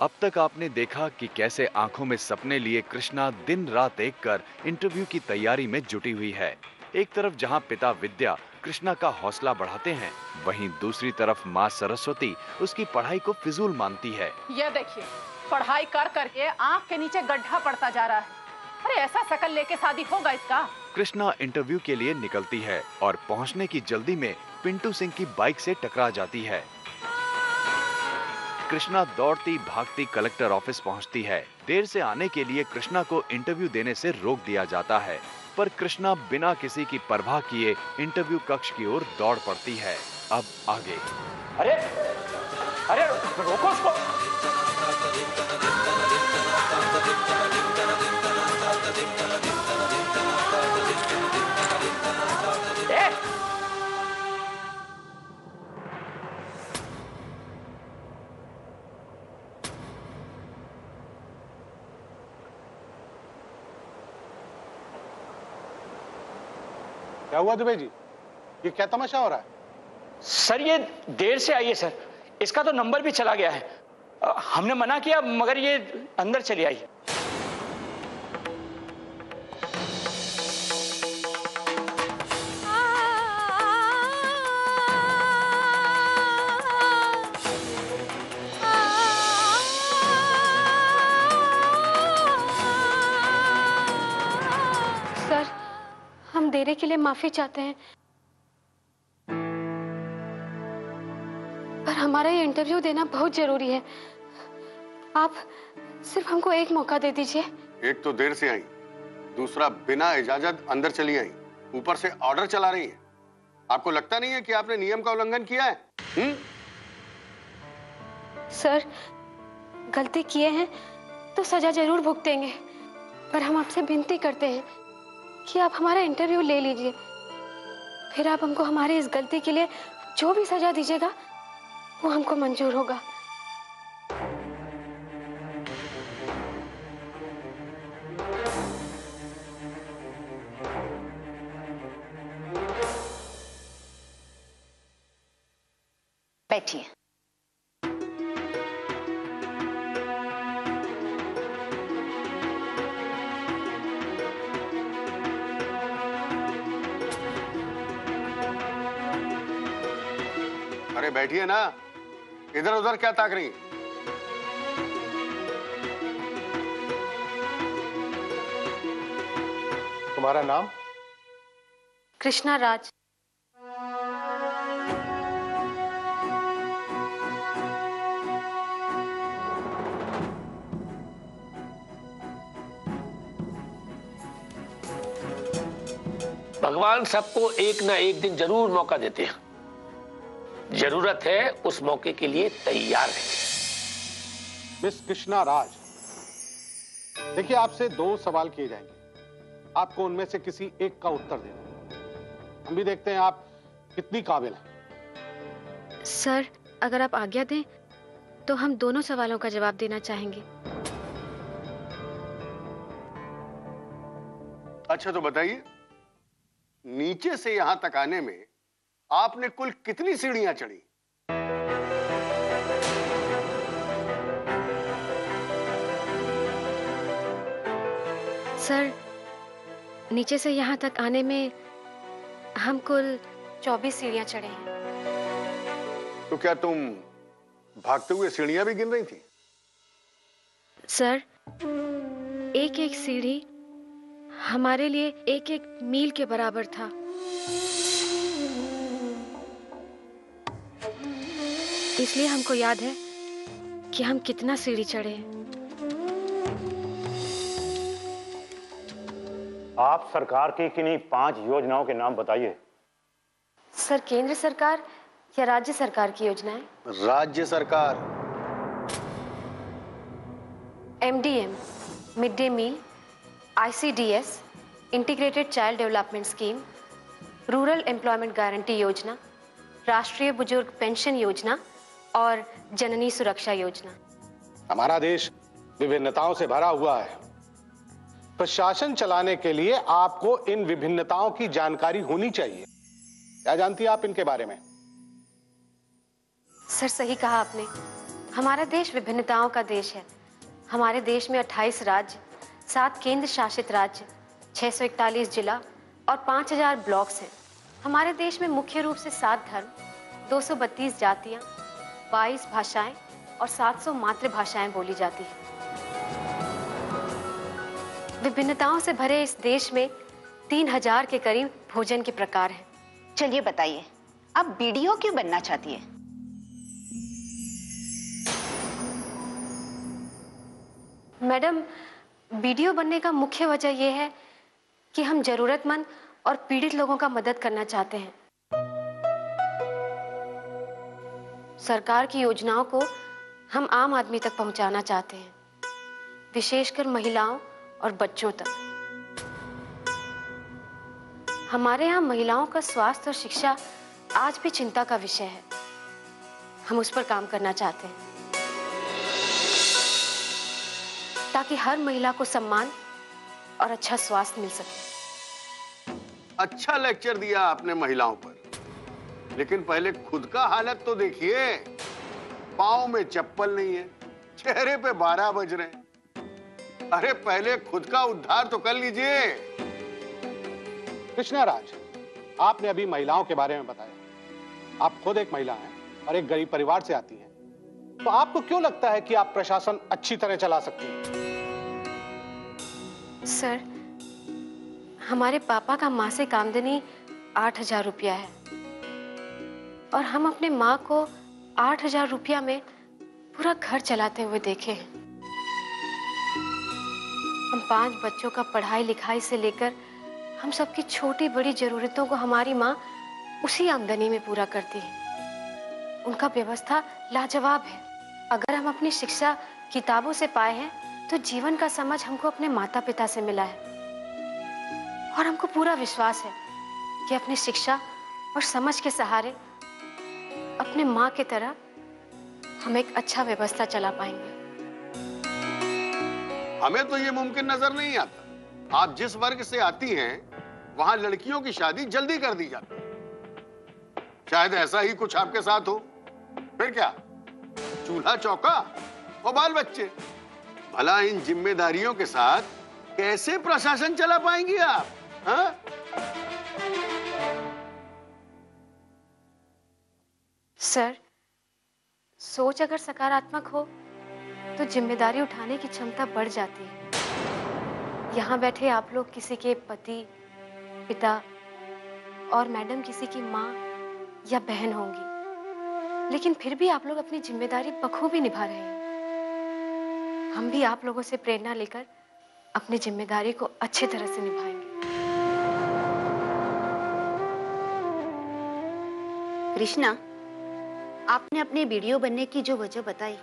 अब तक आपने देखा कि कैसे आँखों में सपने लिए कृष्णा दिन रात एक कर इंटरव्यू की तैयारी में जुटी हुई है। एक तरफ़ जहाँ पिता विद्या कृष्णा का हौसला बढ़ाते हैं वहीं दूसरी तरफ़ माँ सरस्वती उसकी पढ़ाई को फिजूल मानती है। यह देखिए पढ़ाई कर करके आँख के नीचे गड्ढा पड़ता जा रहा है। अरे ऐसा शकल लेके शादी होगा इसका? कृष्णा इंटरव्यू के लिए निकलती है और पहुँचने की जल्दी में पिंटू सिंह की बाइक से टकरा जाती है। कृष्णा दौड़ती भागती कलेक्टर ऑफ़िस पहुँचती है। देर से आने के लिए कृष्णा को इंटरव्यू देने से रोक दिया जाता है, पर कृष्णा बिना किसी की परवाह किए इंटरव्यू कक्ष की ओर दौड़ पड़ती है। अब आगे। अरे! अरे, रोको उसको! क्या हुआ दुबे जी? ये क्या तमाशा हो रहा है? सर, ये देर से आई है, सर। इसका तो नंबर भी चला गया है। हमने मना किया, मगर ये अंदर चली आई। के लिए माफ़ी चाहते हैं। पर हमारा ये इंटरव्यू देना बहुत ज़रूरी है। आप सिर्फ़ हमको एक मौका दे दीजिए। एक तो देर से आई दूसरा बिना इजाज़त अंदर चली आई ऊपर से ऑर्डर चला रही है। आपको लगता नहीं है कि आपने नियम का उल्लंघन किया है? हुँ? सर गलती किए हैं तो सजा ज़रूर भुगतेंगे पर हम आपसे विनती करते हैं कि आप हमारा इंटरव्यू ले लीजिए। फिर आप हमको हमारी इस गलती के लिए जो भी सजा दीजिएगा, वो हमको मंजूर होगा। बैठिए। अरे बैठिए ना इधर उधर क्या ताक रही? तुम्हारा नाम? कृष्णा राज। भगवान सबको एक ना एक दिन ज़रूर मौका देते हैं। ज़रूरत है उस मौके के लिए तैयार है मिस कृष्णा राज देखिए आपसे दो सवाल किए जाएँगे। आपको उनमें से किसी एक का उत्तर देना हम भी देखते हैं आप कितनी काबिल हैं। सर अगर आप आज्ञा दें तो हम दोनों सवालों का जवाब देना चाहेंगे। अच्छा तो बताइए नीचे से यहाँ तक आने में आपने कुल कितनी सीढ़ियाँ चढ़ी? सर नीचे से यहाँ तक आने में हम कुल चौबीस सीढ़ियाँ चढ़े हैं। तो क्या तुम भागते हुए सीढ़ियाँ भी गिन रही थी? सर एक एक सीढ़ी हमारे लिए एक एक मील के बराबर था। इसलिए हमको याद है कि हम कितना सीढ़ी चढ़े आप सरकार की किन्हीं पाँच योजनाओं के नाम बताइए। सर केंद्र सरकार या राज्य सरकार की योजनाएँ? राज्य सरकार। MDM mid day meal ICDS integrated child development scheme rural employment guarantee योजना राष्ट्रीय बुज़ुर्ग पेंशन योजना और जननी सुरक्षा योजना। हमारा देश विभिन्नताओं से भरा हुआ है। प्रशासन चलाने के लिए आपको इन विभिन्नताओं की जानकारी होनी चाहिए। क्या जानती है आप इनके बारे में? सर सही कहा आपने। हमारा देश विभिन्नताओं का देश है। हमारे देश में 28 राज्य सात केंद्र शासित राज्य 641 जिला और 5000 ब्लॉक्स हैं। हमारे देश में मुख्य रूप से सात धर्म 232 जातियाँ 22 भाषाएँ और 700 मातृभाषाएँ बोली जाती हैं। विभिन्नताओं से भरे इस देश में तीन हज़ार के करीब भोजन के प्रकार हैं। चलिए बताइए आप बीडीओ क्यों बनना चाहती है? मैडम वीडियो बनने का मुख्य वजह यह है कि हम जरूरतमंद और पीड़ित लोगों का मदद करना चाहते हैं। सरकार की योजनाओं को हम आम आदमी तक पहुंचाना चाहते हैं, विशेषकर महिलाओं और बच्चों तक। हमारे यहाँ महिलाओं का स्वास्थ्य और शिक्षा आज भी चिंता का विषय है। हम उस पर काम करना चाहते हैं। ताकि हर महिला को सम्मान और अच्छा स्वास्थ्य मिल सके। अच्छा लेक्चर दिया आपने महिलाओं पर। लेकिन पहले खुद का हालत तो देखिए। पाँव में चप्पल नहीं है चेहरे पे बारह बज रहे हैं। अरे पहले खुद का उद्धार तो कर लीजिए। कृष्णा राज आपने अभी महिलाओं के बारे में बताया। आप खुद एक महिला हैं और एक गरीब परिवार से आती हैं। तो आपको क्यों लगता है कि आप प्रशासन अच्छी तरह चला सकती हैं? सर हमारे पापा का मासिक आमदनी आठ हज़ार रुपया है। और हम अपने माँ को आठ हज़ार रुपया में पूरा घर चलाते हुए देखे हैं। हम पाँच बच्चों का पढ़ाई लिखाई से लेकर हम सबकी छोटी बड़ी जरूरतों को हमारी माँ उसी आमदनी में पूरा करती है। उनका व्यवस्था लाजवाब है। अगर हम अपनी शिक्षा किताबों से पाए हैं तो जीवन का समझ हमको अपने माता पिता से मिला है। और हमको पूरा विश्वास है कि अपनी शिक्षा और समझ के सहारे अपने माँ की तरह हम एक अच्छा व्यवस्था चला पाएँगे। हमें तो ये मुमकिन नज़र नहीं आता। आप जिस वर्ग से आती हैं, वहाँ लड़कियों की शादी जल्दी कर दी जाती शायद ऐसा ही कुछ आपके साथ हो। फिर क्या? चूल्हा चौका और बाल बच्चे। भला इन जिम्मेदारियों के साथ कैसे प्रशासन चला पाएँगी आप? हा? सर, सोच अगर सकारात्मक हो तो ज़िम्मेदारी उठाने की क्षमता बढ़ जाती है। यहाँ बैठे आप लोग किसी के पति, पिता और मैडम किसी की माँ या बहन होंगी। लेकिन फिर भी आप लोग अपनी ज़िम्मेदारी बखूबी निभा रहे हैं। हम भी आप लोगों से प्रेरणा लेकर अपनी ज़िम्मेदारी को अच्छी तरह से निभाएँगे। कृष्णा आपने अपने वीडियो बनने की जो वजह बताई,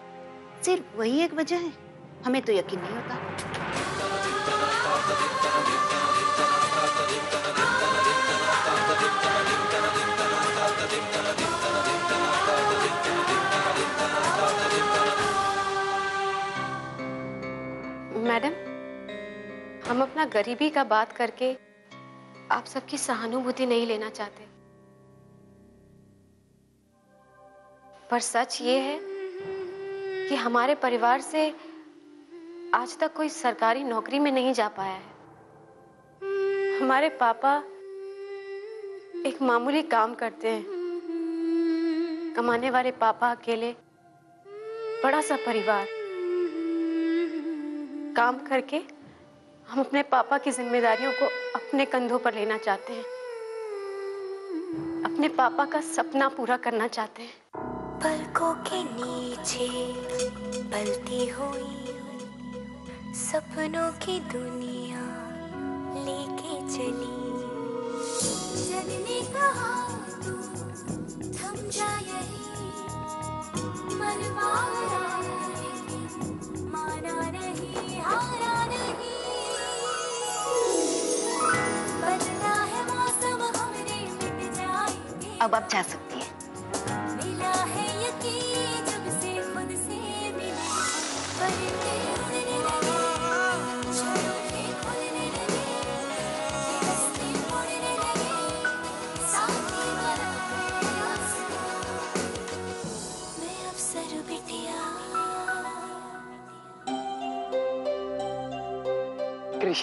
सिर्फ़ वही एक वजह है? हमें तो यकीन नहीं होता। मैडम, हम अपना गरीबी का बात करके आप सबकी सहानुभूति नहीं लेना चाहते। पर सच ये है कि हमारे परिवार से आज तक कोई सरकारी नौकरी में नहीं जा पाया है। हमारे पापा एक मामूली काम करते हैं। कमाने वाले पापा अकेले, बड़ा सा परिवार। काम करके हम अपने पापा की जिम्मेदारियों को अपने कंधों पर लेना चाहते हैं। अपने पापा का सपना पूरा करना चाहते हैं। पलकों के नीचे पलती हुई सपनों की दुनिया लेके चली। जग ने कहा तू थम जा यही मन मारा माना नहीं हारा नहीं। बदला है मौसम हमने मिट जाएँगे। अब आप जा सकती हैं। मिला है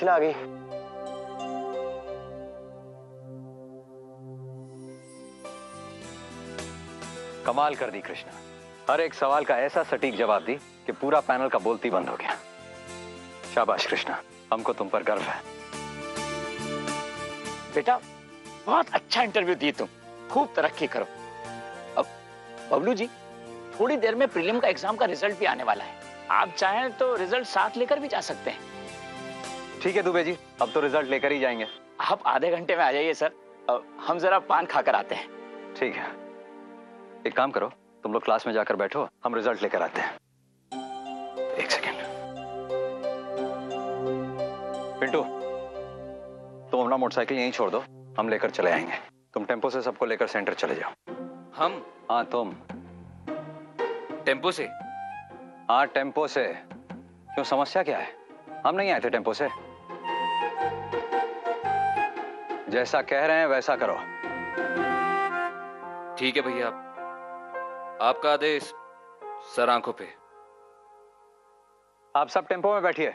कृष्णा आ गई। कमाल कर दी कृष्णा। हर एक सवाल का ऐसा सटीक जवाब दी कि पूरा पैनल का बोलती बंद हो गया। शाबाश कृष्णा हमको तुम पर गर्व है। बेटा बहुत अच्छा इंटरव्यू दिए तुम। खूब तरक्की करो। अब बबलू जी थोड़ी देर में प्रीलिम का एग्ज़ाम का रिज़ल्ट भी आने वाला है। आप चाहें तो रिज़ल्ट साथ लेकर भी जा सकते हैं। ठीक है दुबे जी अब तो रिज़ल्ट लेकर ही जाएँगे। आप आधे घंटे में आ जाइए सर। हम जरा पान खाकर आते हैं। ठीक है। एक काम करो तुम लोग क्लास में जाकर बैठो हम रिज़ल्ट लेकर आते हैं। एक सेकेंड पिंटू तुम अपना मोटरसाइकिल यहीं छोड़ दो हम लेकर चले आएँगे। तुम टेंपो से सबको लेकर सेंटर चले जाओ। हम? हाँ तुम। टेंपो से? हाँ टेंपो से। क्यों समस्या क्या है? हम नहीं आए थे टेंपो से। जैसा कह रहे हैं वैसा करो। ठीक है भैया आपका आदेश सर आँखों पे। आप सब टेंपो में बैठिए।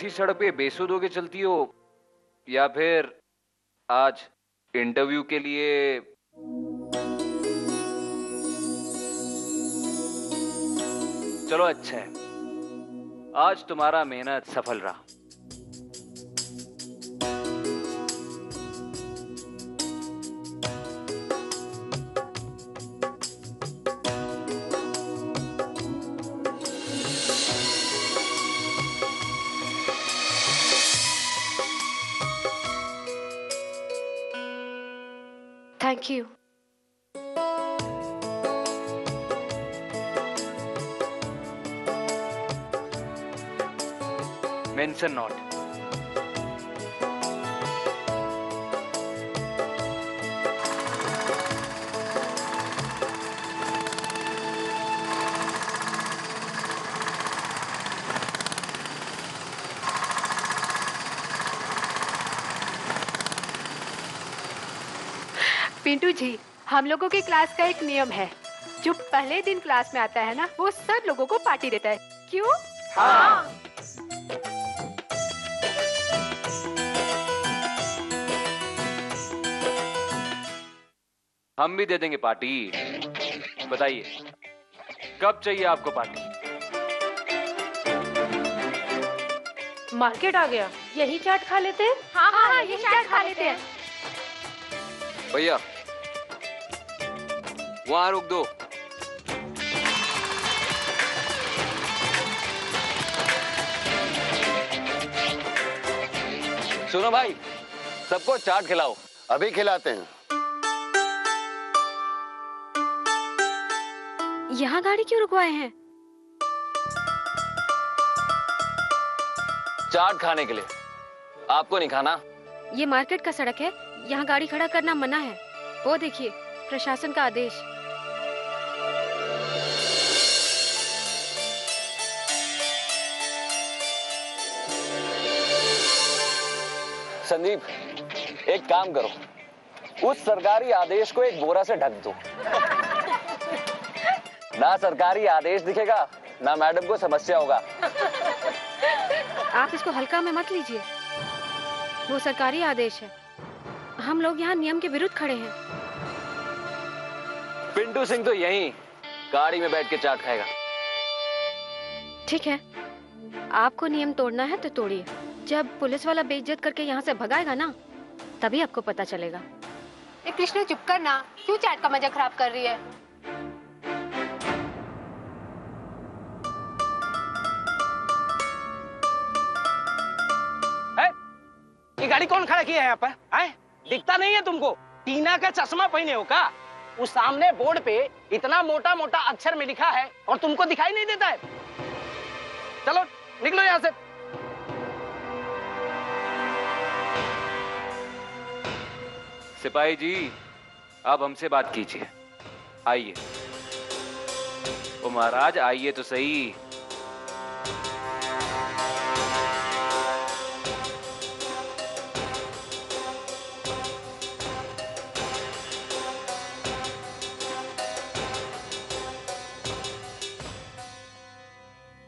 ऐसी सड़क पे बेसुध होके चलती हो? या फिर आज इंटरव्यू के लिए चलो अच्छा है। आज तुम्हारा मेहनत सफल रहा। Thank. Mention not. जी हम लोगों की क्लास का एक नियम है। जो पहले दिन क्लास में आता है ना वो सब लोगों को पार्टी देता है। क्यों? हाँ। हम भी दे देंगे पार्टी। बताइए कब चाहिए आपको पार्टी? मार्केट आ गया। यही चाट खा लेते हैं? हाँ हाँ, हाँ यही चाट खा लेते हैं। भैया वहाँ रुक दो। सुनो भाई सबको चाट खिलाओ। अभी खिलाते हैं। यहाँ गाड़ी क्यों रुकवाए हैं? चाट खाने के लिए। आपको नहीं खाना? ये मार्केट का सड़क है। यहाँ गाड़ी खड़ा करना मना है। वो देखिए प्रशासन का आदेश। संदीप एक काम करो। उस सरकारी आदेश को एक बोरा से ढक दो। ना सरकारी आदेश दिखेगा ना मैडम को समस्या होगा। आप इसको हल्का में मत लीजिए। वो सरकारी आदेश है। हम लोग यहाँ नियम के विरुद्ध खड़े हैं। पिंटू सिंह तो यहीं गाड़ी में बैठ के चाट खाएगा। ठीक है। आपको नियम तोड़ना है तो तोड़िए। जब पुलिस वाला बेइज्जत करके यहाँ से भगाएगा ना तभी आपको पता चलेगा। ए कृष्णा चुप कर ना क्यों चाट का मज़ा खराब कर रही है? ये गाड़ी कौन खड़ा किया है यहाँ पर? आए दिखता नहीं है तुमको? टीना का चश्मा पहने हो का? उस सामने बोर्ड पे इतना मोटा मोटा अक्षर में लिखा है और तुमको दिखाई नहीं देता है? चलो निकलो यहाँ से। सिपाही जी अब हमसे बात कीजिए। आइए। ओ महाराज, आइए तो सही।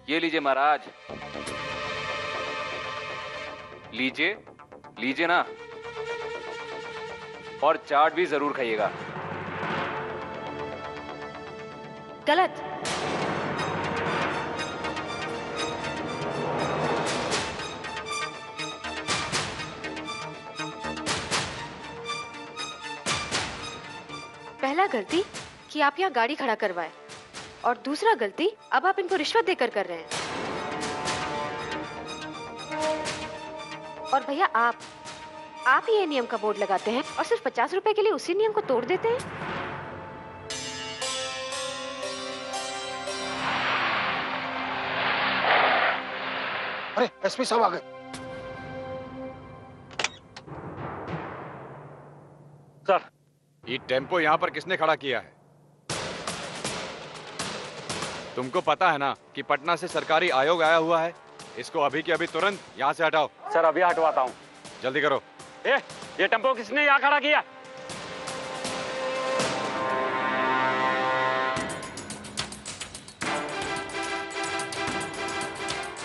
ये लीजिए महाराज। लीजिए लीजिए ना। और चाट भी ज़रूर खाइएगा। गलत। पहला गलती कि आप यहाँ गाड़ी खड़ा करवाए और दूसरा गलती अब आप इनको रिश्वत देकर कर रहे हैं। और भैया आप आप ही ये नियम का बोर्ड लगाते हैं और सिर्फ़ पचास रुपए के लिए उसी नियम को तोड़ देते हैं? अरे एसपी साहब आ गए। सर। ये टेंपो यहाँ पर किसने खड़ा किया है? तुमको पता है ना कि पटना से सरकारी आयोग आया हुआ है? इसको अभी के अभी तुरंत यहाँ से हटाओ। सर अभी हटवाता हूँ। जल्दी करो। ए, ये टेंपो किसने यहाँ खड़ा किया?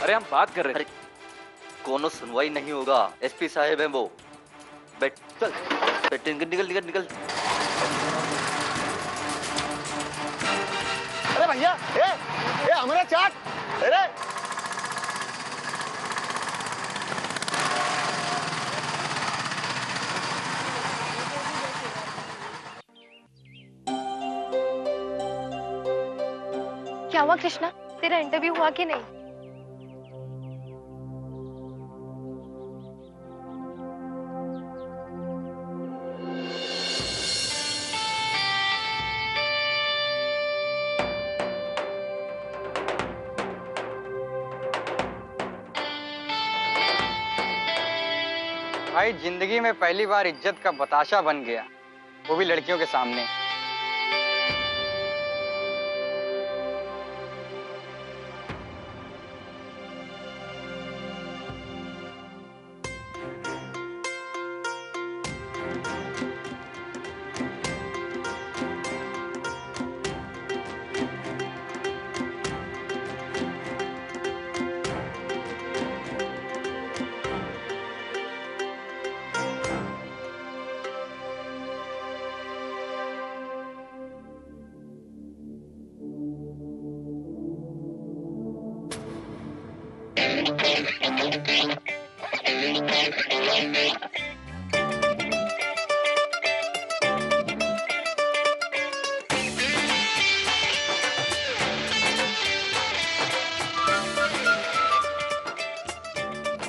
अरे हम बात कर रहे थे। कोनो सुनवाई नहीं होगा। एसपी साहब है वो। बैठ चल। बैठ निकल निकल निकल निकल। अरे भैया ए ए हमारा चाट। अरे हुआ कृष्णा तेरा इंटरव्यू हुआ कि नहीं? भाई, ज़िंदगी में पहली बार इज़्ज़त का बताशा बन गया, वो भी लड़कियों के सामने।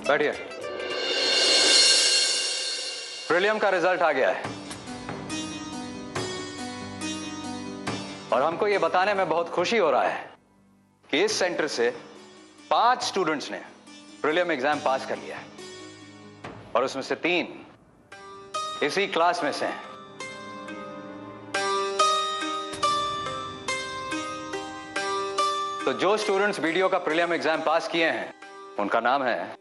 बैठिए। प्रीलियम का रिज़ल्ट आ गया है। और हमको ये बताने में बहुत खुशी हो रहा है कि इस सेंटर से पाँच स्टूडेंट्स ने प्रीलियम एग्ज़ाम पास कर लिया है। और उसमें से तीन इसी क्लास में से हैं। तो जो स्टूडेंट्स वीडियो का प्रिलियम एग्ज़ाम पास किए हैं, उनका नाम है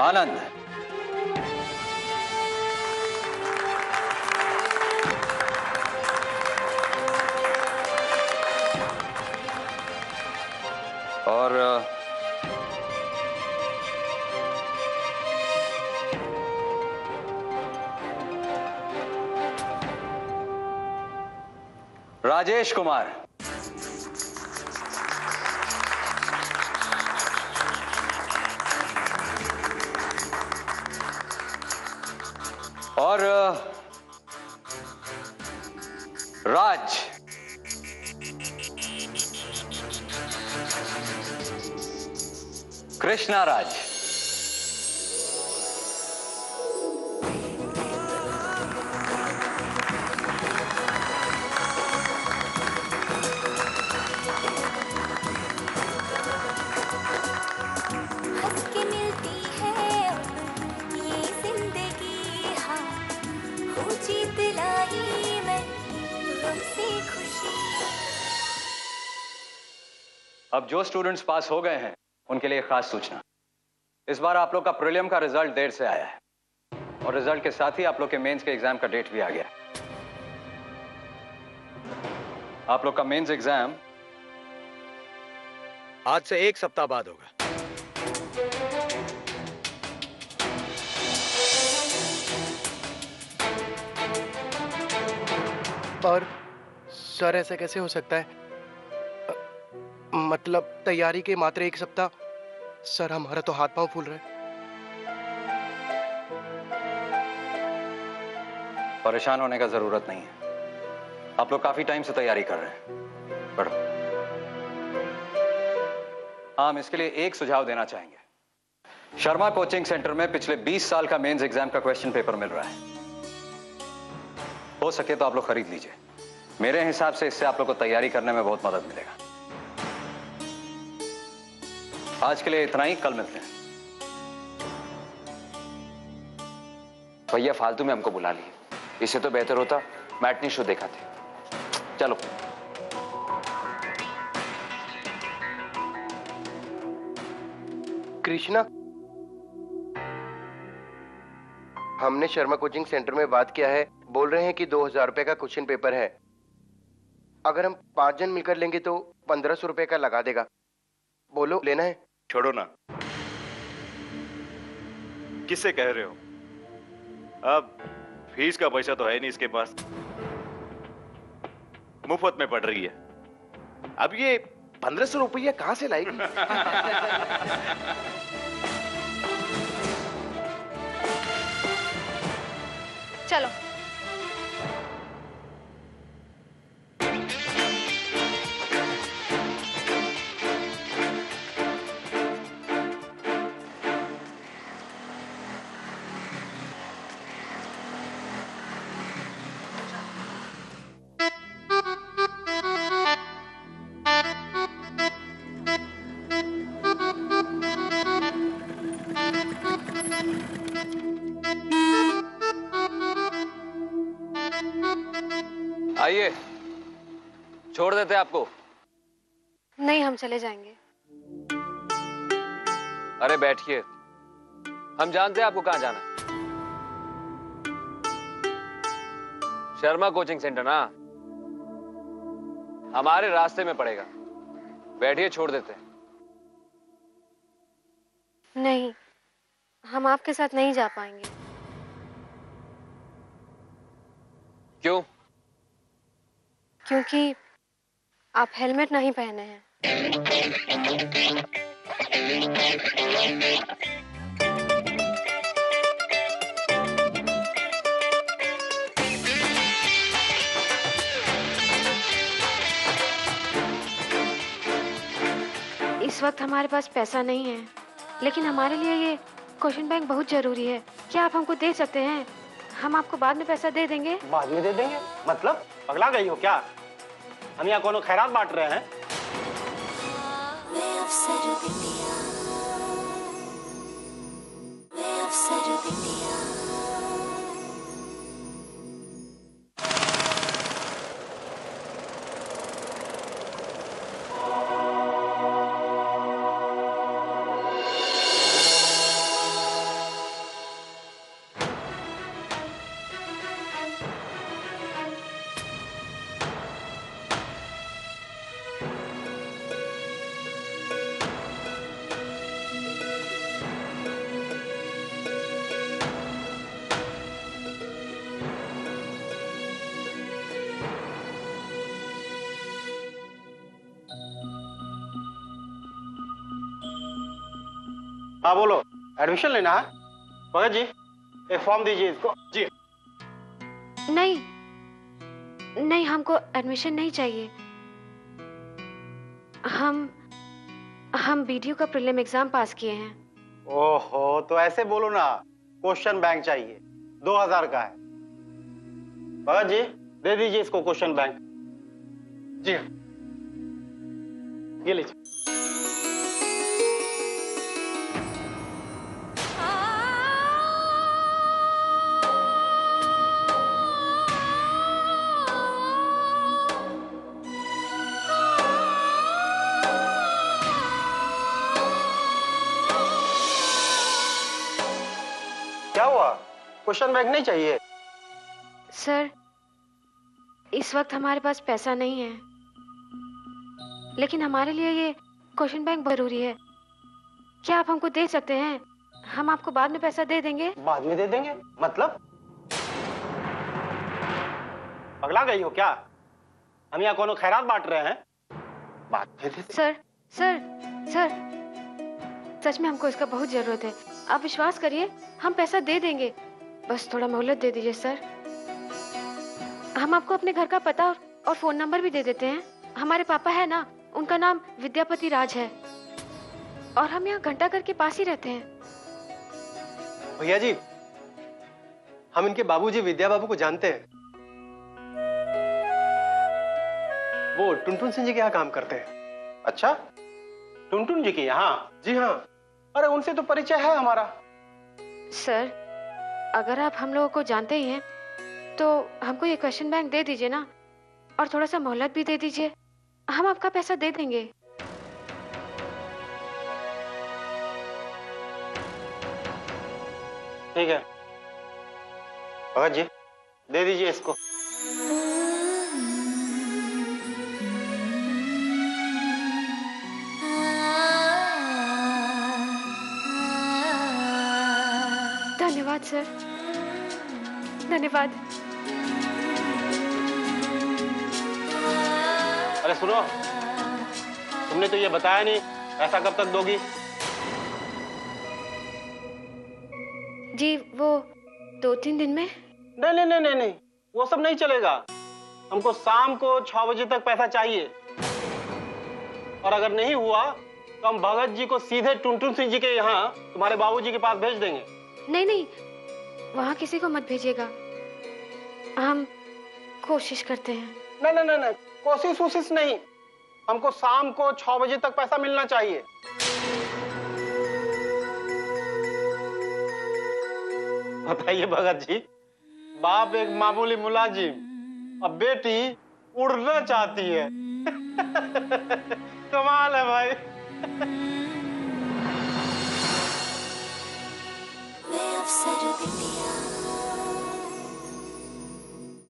आनंद और राजेश कुमार. अब जो स्टूडेंट्स पास हो गए हैं, उनके लिए खास सूचना। इस बार आप लोग का प्रीलियम का रिज़ल्ट देर से आया है। और रिज़ल्ट के साथ ही आप लोग के मेंस के एग्ज़ाम का डेट भी आ गया आप लोग का मेंस एग्ज़ाम आज से एक सप्ताह बाद होगा। और सर, ऐसा कैसे हो सकता है? मतलब तैयारी के मात्र एक सप्ताह? सर, हमारा तो हाथ पाँव फूल रहे परेशान होने का ज़रूरत नहीं है। आप लोग काफ़ी टाइम से तैयारी कर रहे हैं। पढ़ो हम इसके लिए एक सुझाव देना चाहेंगे। शर्मा कोचिंग सेंटर में पिछले 20 साल का मेंस एग्ज़ाम का क्वेश्चन पेपर मिल रहा है। हो सके तो आप लोग खरीद लीजिए। मेरे हिसाब से इससे आप लोग को तैयारी करने में बहुत मदद मिलेगा। आज के लिए इतना ही, कल मिलते हैं। भैया, फालतू में हमको बुला लिए। इससे तो बेहतर होता मैटनी शो देखा थे चलो। कृष्णा, हमने शर्मा कोचिंग सेंटर में बात किया है, बोल रहे हैं कि दो हज़ार रुपए का क्वेश्चन पेपर है। अगर हम पाँच जन मिलकर लेंगे तो पंद्रह सौ रुपए का लगा देगा। बोलो, लेना है? छोड़ो ना। किससे कह रहे हो? अब फ़ीस का पैसा तो है नहीं इसके पास। मुफ़्त में पड़ रही है। अब ये पंद्रह सौ रुपया कहाँ से लाएगी? चलो। आइए। छोड़ देते आपको। नहीं हम चले जाएँगे। अरे बैठिए। हम जानते हैं आपको कहाँ जाना है। शर्मा कोचिंग सेंटर ना? हमारे रास्ते में पड़ेगा। बैठिए छोड़ देते हैं। नहीं हम आपके साथ नहीं जा पाएँगे। क्यों? क्योंकि आप हेलमेट नहीं पहने हैं। इस वक्त हमारे पास पैसा नहीं है, लेकिन हमारे लिए ये क्वेश्चन बैंक बहुत ज़रूरी है। क्या आप हमको दे सकते हैं? हम आपको बाद में पैसा दे देंगे। बाद में दे देंगे? मतलब? पगला गई हो क्या? हम यहाँ कोनो खैरात बांट रहे हैं। मैं अफसर हाँ बोलो। एडमिशन लेना है? भगत जी एक फॉर्म दीजिए इसको। जी। नहीं। नहीं हमको एडमिशन नहीं चाहिए। हम हम बीडीयू का प्रीलिम एग्ज़ाम पास किए हैं। ओहो तो ऐसे बोलो ना। क्वेश्चन बैंक चाहिए। दो हज़ार का है। भगत जी दे दीजिए इसको क्वेश्चन बैंक जी। ये लीजिए। क्वेश्चन बैंक नहीं चाहिए। सर इस वक्त हमारे पास पैसा नहीं है। लेकिन हमारे लिए ये क्वेश्चन बैंक ज़रूरी है। क्या आप हमको दे सकते हैं? हम आपको बाद में पैसा दे देंगे। बाद में दे देंगे? मतलब? पगला गई हो क्या? हम यहाँ कोनो खैरात बांट रहे हैं। बात फिर से- सर सर सर। सच में हमको इसका बहुत ज़रूरत है। आप विश्वास करिए हम पैसा दे देंगे। बस थोड़ा मोहलत दे दीजिए सर। हम आपको अपने घर का पता और, और फ़ोन नंबर भी दे देते हैं। हमारे पापा है ना उनका नाम विद्यापति राज है। और हम यहाँ घंटा घर के पास ही रहते हैं। भैया जी हम इनके बाबूजी विद्या बाबू को जानते हैं। वो टुनटुन सिंह जी के यहाँ काम करते हैं। अच्छा? टुनटुन जी के यहाँ? जी हाँ। अरे उनसे तो परिचय है हमारा। सर अगर आप हम लोगों को जानते ही हैं तो हमको ये क्वेश्चन बैंक दे दीजिए ना, और थोड़ा सा मोहलत भी दे दीजिए। हम आपका पैसा दे देंगे। ठीक है। भगत जी, दे दीजिए इसको। धन्यवाद सर धन्यवाद अरे सुनो। तुमने तो ये बताया नहीं पैसा कब तक दोगी? जी वो दो तीन दिन में। नहीं नहीं नहीं नहीं नहीं वो सब नहीं चलेगा। हमको शाम को छह बजे तक पैसा चाहिए। और अगर नहीं हुआ तो हम भगत जी को सीधे टुनटुन सिंह जी के यहाँ तुम्हारे बाबूजी के पास भेज देंगे। नहीं नहीं वहाँ किसी को मत भेजिएगा। हम कोशिश करते हैं। नहीं नहीं नहीं कोशिश वोशिश नहीं। हमको शाम को छह बजे तक पैसा मिलना चाहिए। बताइए भगत जी बाप एक मामूली मुलाजिम अब बेटी उड़ना चाहती है। कमाल है भाई। वे अफसर